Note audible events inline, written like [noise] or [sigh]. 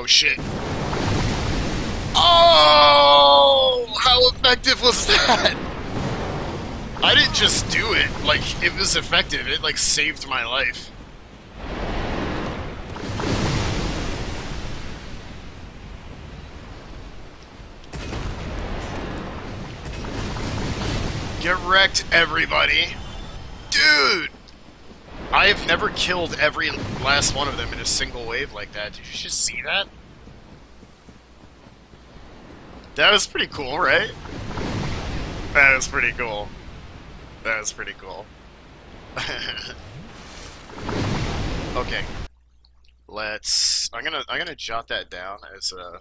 Oh shit. Oh! How effective was that? I didn't just do it. Like, it was effective. It, like, saved my life. Get wrecked, everybody. Dude! I have never killed every last one of them in a single wave like that. Did you just see that? That was pretty cool, right? That was pretty cool. That was pretty cool. [laughs] okay. Let's I'm gonna I'm gonna jot that down as a